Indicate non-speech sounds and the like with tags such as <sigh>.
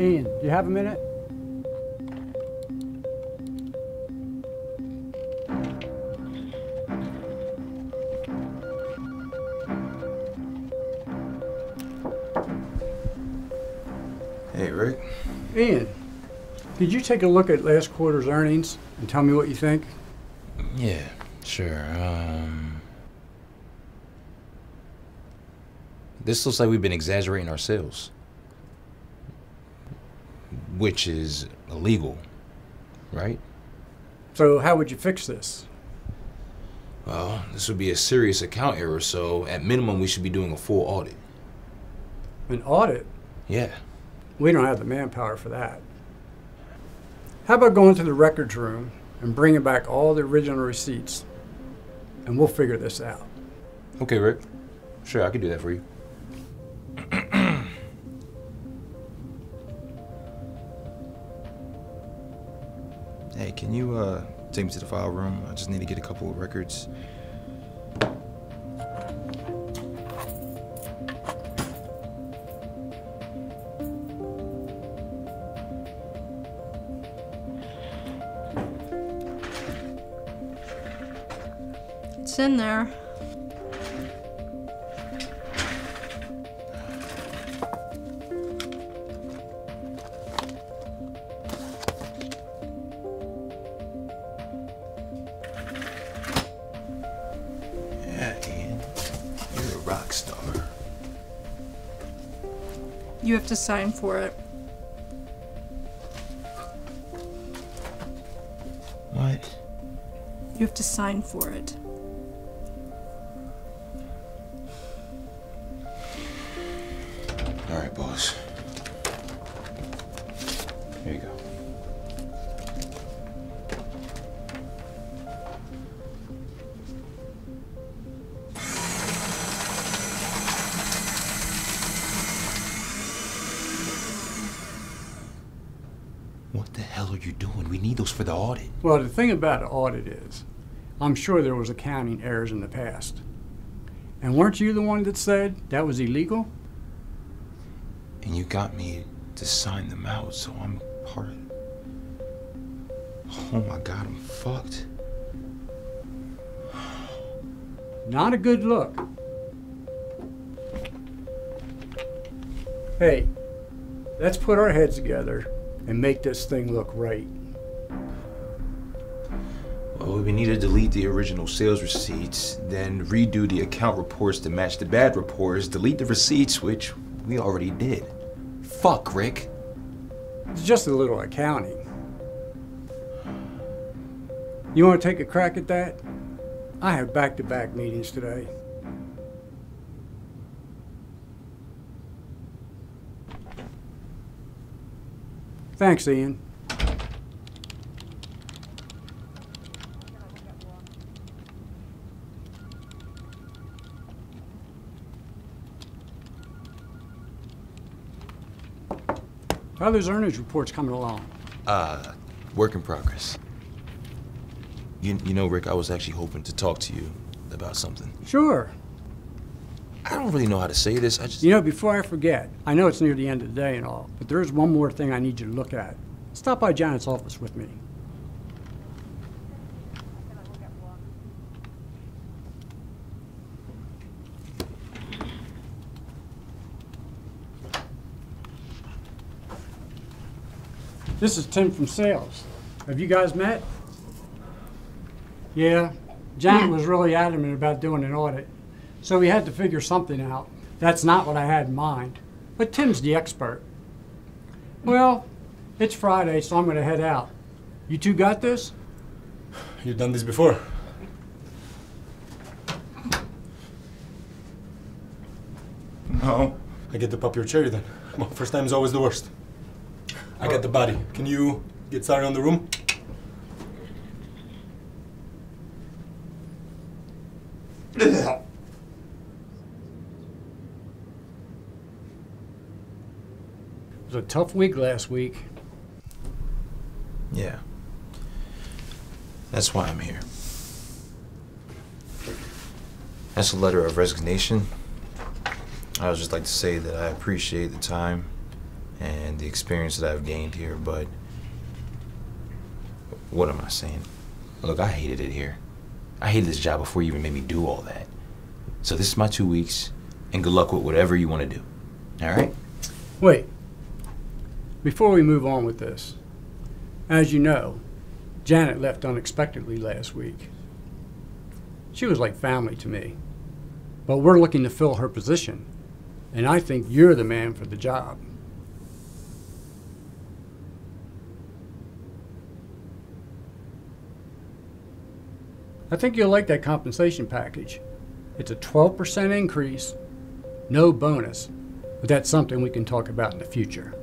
Ian, do you have a minute? Hey, Rick. Ian, did you take a look at last quarter's earnings and tell me what you think? Yeah, sure. Um, this looks like we've been exaggerating our sales, which is illegal, right? So, how would you fix this? Well, this would be a serious account error, so at minimum, we should be doing a full audit. An audit? Yeah. We don't have the manpower for that. How about going to the records room and bringing back all the original receipts, and we'll figure this out. Okay, Rick. Sure, I can do that for you. Hey, can you uh, take me to the file room? I just need to get a couple of records. It's in there. You have to sign for it. What? You have to sign for it. All right, boss. Here you go. What the hell are you doing? We need those for the audit. Well, the thing about an audit is, I'm sure there was accounting errors in the past. And weren't you the one that said that was illegal? And you got me to sign them out, so I'm part of it. Oh my god, I'm fucked. Not a good look. Hey, let's put our heads together and make this thing look right. Well, we need to delete the original sales receipts, then redo the account reports to match the bad reports, delete the receipts, which we already did. Fuck, Rick. It's just a little accounting. You want to take a crack at that? I have back to back meetings today. Thanks, Ian. How are those earnings reports coming along? Uh, work in progress. You, you know, Rick, I was actually hoping to talk to you about something. Sure. I don't really know how to say this. I just. You know, before I forget, I know it's near the end of the day and all, but there's one more thing I need you to look at. Stop by Janet's office with me. This is Tim from sales. Have you guys met? Yeah, Janet was really adamant about doing an audit, so we had to figure something out. That's not what I had in mind, but Tim's the expert. Well, it's Friday, so I'm gonna head out. You two got this? You've done this before. No. I get to pop your cherry then. Come on, first time is always the worst. I got the oh. body. Can you get started on the room? <laughs> It was a tough week last week. Yeah. That's why I'm here. That's a letter of resignation. I would just like to say that I appreciate the time and the experience that I've gained here, but what am I saying? Look, I hated it here. I hated this job before you even made me do all that. So this is my two weeks, and good luck with whatever you want to do. All right? Wait. Before we move on with this, as you know, Janet left unexpectedly last week. She was like family to me. But we're looking to fill her position, and I think you're the man for the job. I think you'll like that compensation package. It's a 12% increase, no bonus, but that's something we can talk about in the future.